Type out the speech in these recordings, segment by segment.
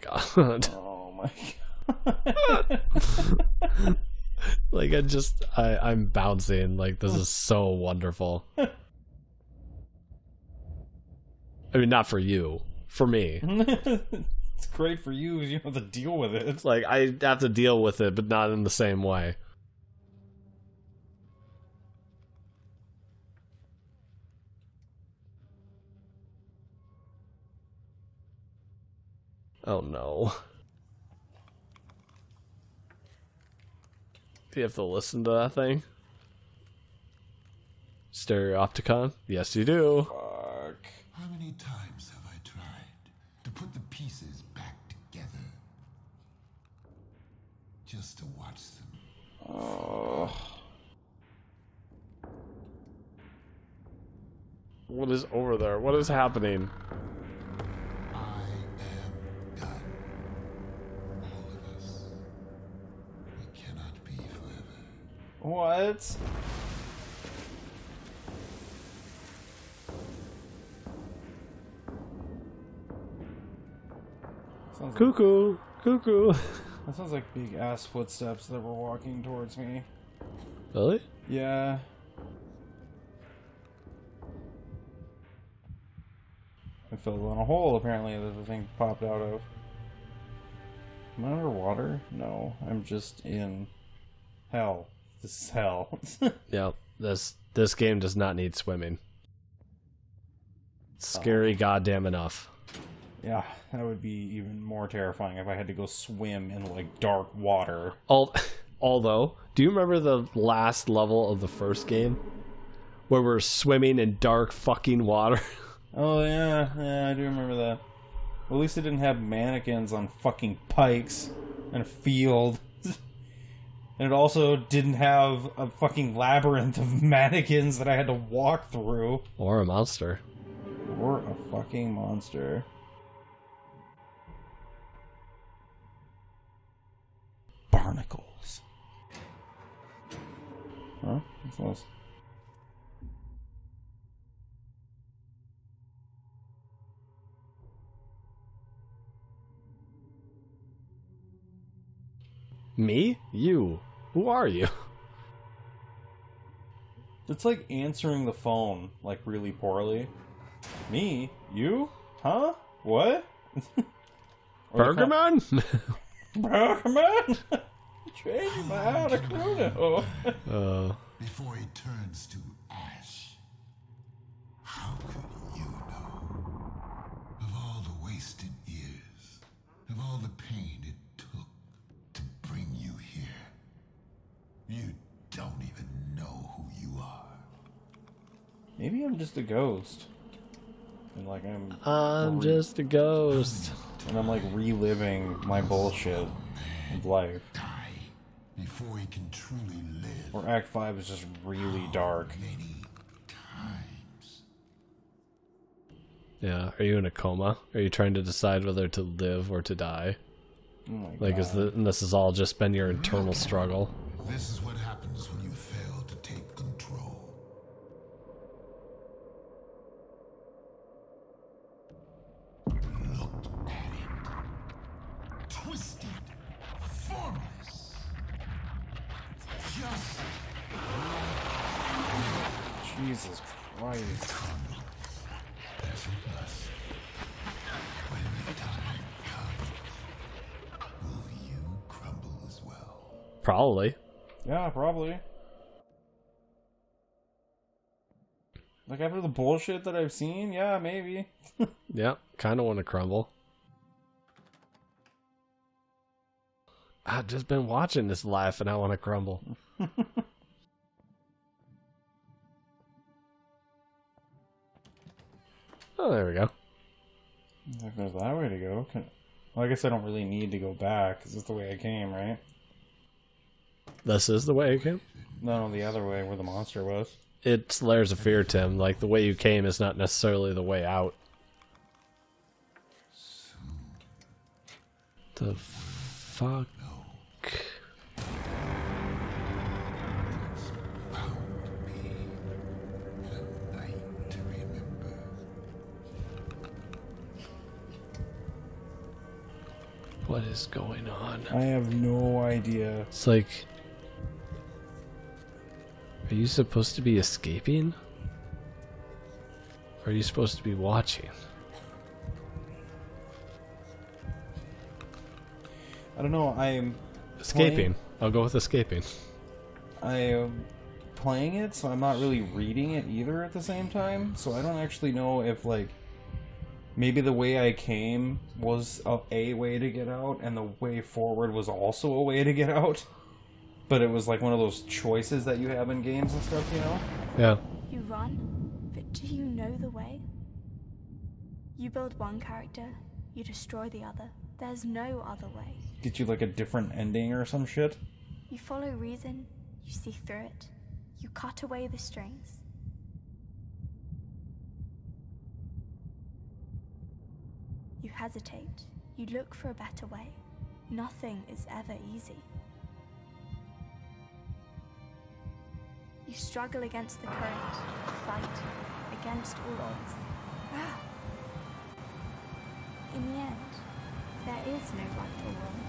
god. Oh my god. like I just I I'm bouncing like this is so wonderful. I mean not for you, for me. it's great for you. You don't have to deal with it. It's like I have to deal with it but not in the same way. Oh no. Do you have to listen to that thing? Stereopticon? Yes, you do. Fuck. How many times have I tried to put the pieces back together? Just to watch them. Oh. What is over there? What is happening? What? Sounds like, Cuckoo! Cuckoo! that sounds like big ass footsteps that were walking towards me. Really? Yeah. I fell in a hole apparently that the thing popped out of. Am I underwater? No, I'm just in hell. This is hell. Yep. This this game does not need swimming. Scary oh. goddamn enough. yeah, that would be even more terrifying if I had to go swim in like dark water. Al- although, do you remember the last level of the first game? Where we're swimming in dark fucking water? Oh yeah, yeah, I do remember that. Well, at least it didn't have mannequins on fucking pikes in a field. And it also didn't have a fucking labyrinth of mannequins that I had to walk through. or a monster. Or a fucking monster. Barnacles. Huh? What's this? Me? You? Who are you? It's like answering the phone like really poorly. Me? You? Huh? What? Or the Burgerman? Burgerman? Change my out of Kuno. uh, Before he turns to ash. How could you know? Of all the wasted years, of all the pain Maybe I'm just a ghost. And like I'm I'm just a ghost. and I'm like reliving my bullshit of life. Die before he can truly live Or Act 5 is just really dark. many times. Yeah. Are you in a coma? Are you trying to decide whether to live or to die? Oh my Like, is God. the, and this has all just been your internal struggle? This is what happens when you fail to take control. Look at it. Twisted, formless. Just Jesus Christ. as it must. When the time comes, will you crumble as well? Probably. Yeah, probably. Like after the bullshit that I've seen, yeah, maybe. Yeah. Kind of want to crumble. I've just been watching this life and I want to crumble. oh, there we go. There's that way to go, can... well, I guess I don't really need to go back because it's the way I came, right? This is the way it came. No, no, the other way where the monster was. It's layers of fear, Tim. Like the way you came is not necessarily the way out. The fuck? What is going on? I have no idea. It's like. Are you supposed to be escaping? Or are you supposed to be watching? I don't know. I'm Escaping. I'll go with escaping. I am playing it, so I'm not really reading it either at the same time. So I don't actually know if like maybe the way I came was a, a way to get out, and the way forward was also a way to get out. But it was like one of those choices that you have in games and stuff, you know. Yeah. You run, but do you know the way? You build one character, you destroy the other. There's no other way. Get you like a different ending or some shit. You follow reason, you see through it, you cut away the strings. You hesitate, you look for a better way. Nothing is ever easy. You struggle against the current, fight against all odds. Ah. In the end, there is no right or wrong.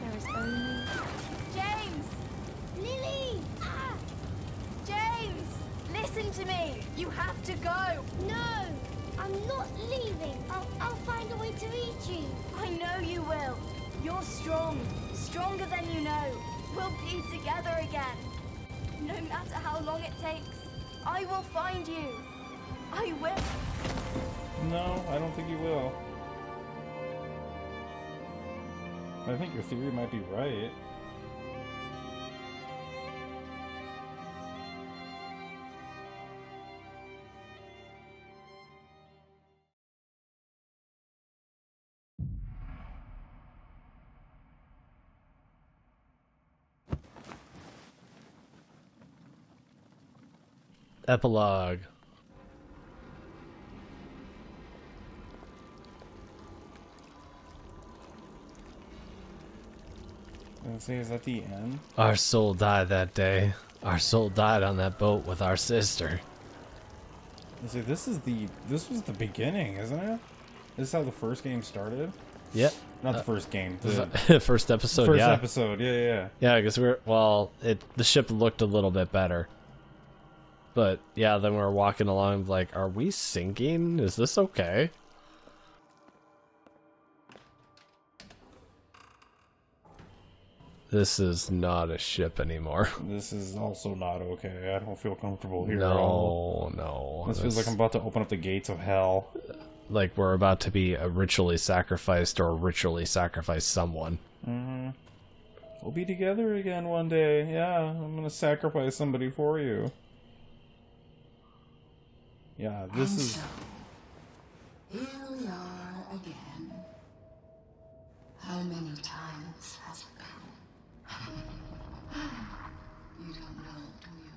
There is only James! Lily! Ah! James! Listen to me! You have to go! No! I'm not leaving. I'll, I'll find a way to reach you. I know you will. You're strong. Stronger than you know. We'll be together again. No matter how long it takes, I will find you. I will. No, I don't think you will. I think your theory might be right. Epilogue. I was gonna say, is that the end? Our soul died that day. Our soul died on that boat with our sister. Say, this is the this was the beginning, isn't it? This is how the first game started. Yep. Not the uh, first game. The First episode, first yeah. episode. Yeah, yeah, yeah. Yeah, because we're well, it the ship looked a little bit better. But yeah, then we are walking along like, are we sinking? Is this okay? This is not a ship anymore. This is also not okay. I don't feel comfortable here. at No, all. no. This feels like I'm about to open up the gates of hell. like we're about to be ritually sacrificed or ritually sacrifice someone. Mm-hmm. We'll be together again one day. Yeah, I'm gonna sacrifice somebody for you. Yeah, this and is. so, here we are again. How many times has it been? you don't know, do you?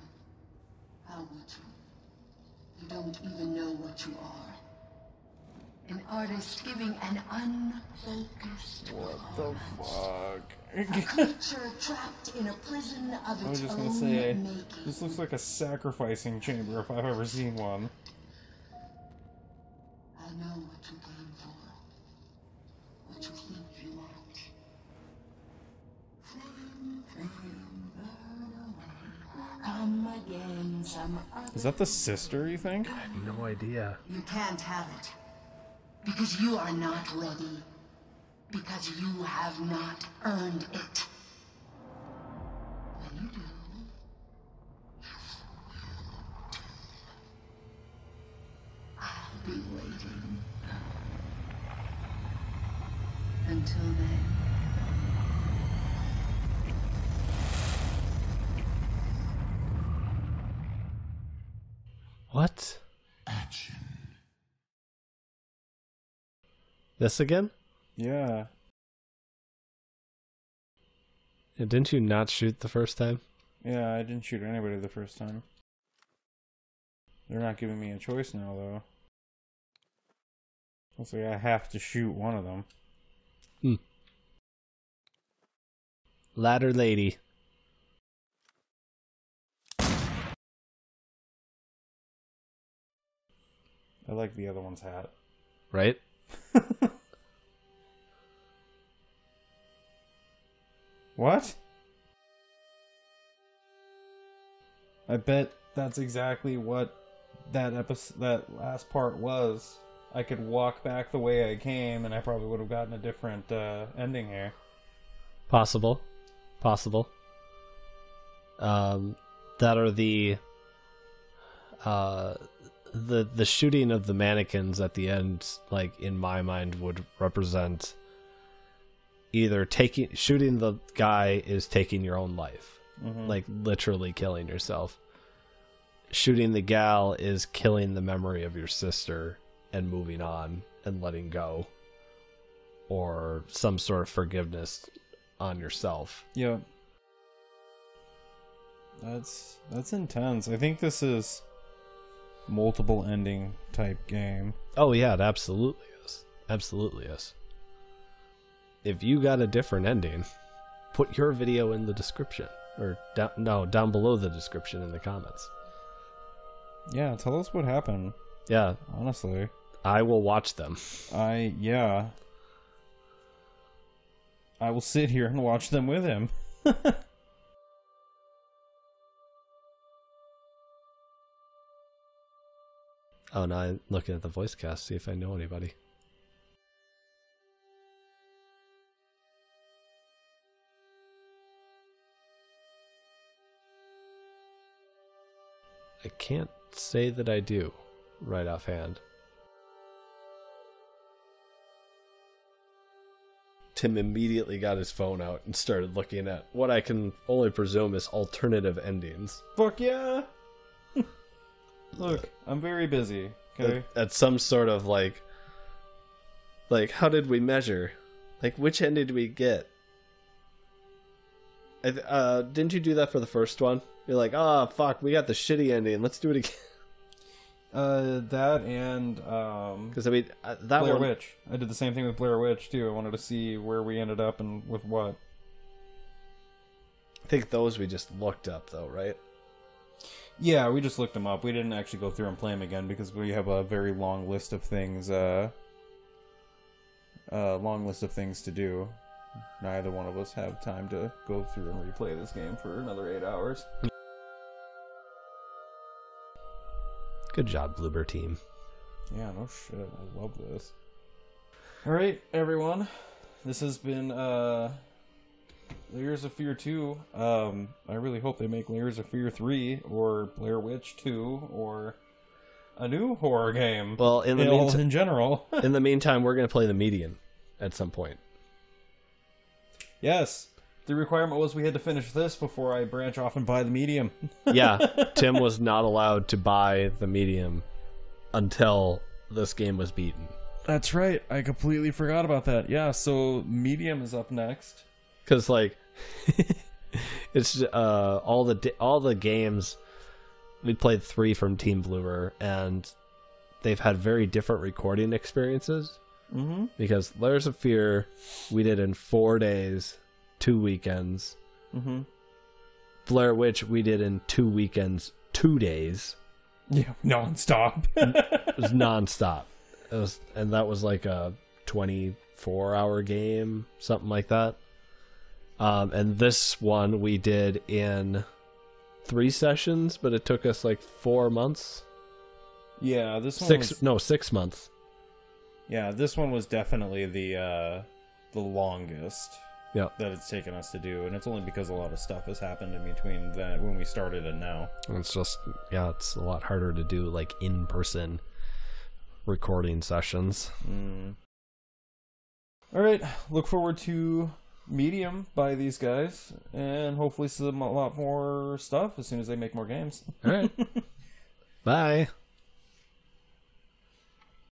How would you? You don't even know what you are. An artist giving an unfocused performance. A creature trapped in a prison of I was just gonna own say, making. this looks like a sacrificing chamber if I've ever seen one. I know what you came for. What you think you want. Flame, flame, burn away. Come again some other. Is that the sister, you think? I have No idea. You can't have it. Because you are not ready. Because you have not earned it. When you do, I'll be waiting. Until then. What? Action. This again? Yeah. Yeah, Didn't you not shoot the first time? Yeah, I didn't shoot anybody the first time. They're not giving me a choice now, though. Looks like I have to shoot one of them. Hmm. Ladder lady. I like the other one's hat. Right? What? I bet that's exactly what that episode, that last part was. I could walk back the way I came, and I probably would have gotten a different uh, ending here. Possible. Possible. Um, that are the uh the the shooting of the mannequins at the end like in my mind would represent either taking shooting the guy is taking your own life. Mm-hmm. Like literally killing yourself. Shooting the gal is killing the memory of your sister and moving on and letting go. Or some sort of forgiveness on yourself. Yeah. That's that's intense. I think this is multiple ending type game. Oh yeah, it absolutely is. Absolutely is. If you got a different ending, put your video in the description or down no down below the description in the comments. Yeah, tell us what happened. Yeah, Honestly, I will watch them. I yeah. I will sit here and watch them with him. Oh no, I'm looking at the voice cast see if I know anybody. I can't say that I do right offhand. Tim immediately got his phone out and started looking at what I can only presume is alternative endings. Fuck yeah! Look, I'm very busy. Okay. at, at some sort of like like how did we measure like which end did we get I th- uh didn't you do that for the first one you're like oh fuck we got the shitty ending let's do it again Uh, that and um, because i mean uh, that Blair one Witch. I did the same thing with Blair Witch too. I wanted to see where we ended up and with what. i think those we just looked up though right Yeah, we just looked them up. We didn't actually go through and play them again because we have a very long list of things. Uh, uh, long list of things to do. Neither one of us have time to go through and replay this game for another eight hours. good job bloober team Yeah, no shit. I love this. All right, everyone. This has been uh Layers of Fear 2. Um I really hope they make Layers of Fear 3 or Blair Witch 2 or a new horror game. well in the in, meantime in general. in the meantime we're gonna play the medium at some point yes. The requirement was we had to finish this before I branch off and buy the medium. yeah tim was not allowed to buy the medium until this game was beaten That's right. I completely forgot about that. Yeah, so medium is up next. Because like it's uh all the all the games we played three from team bloober and they've had very different recording experiences Mm-hmm. because layers of fear we did in four days two weekends Mm-hmm. blair witch we did in two weekends two days Yeah, non-stop. it was nonstop it was and that was like a 24 hour game something like that um and this one we did in three sessions but it took us like four months? Yeah, this one six was, no six months. Yeah, this one was definitely the uh the longest yeah. that it's taken us to do, and it's only because a lot of stuff has happened in between that when we started and now. it's just yeah it's a lot harder to do like in person recording sessions. All right, look forward to Medium by these guys, and hopefully some a lot more stuff as soon as they make more games. all right bye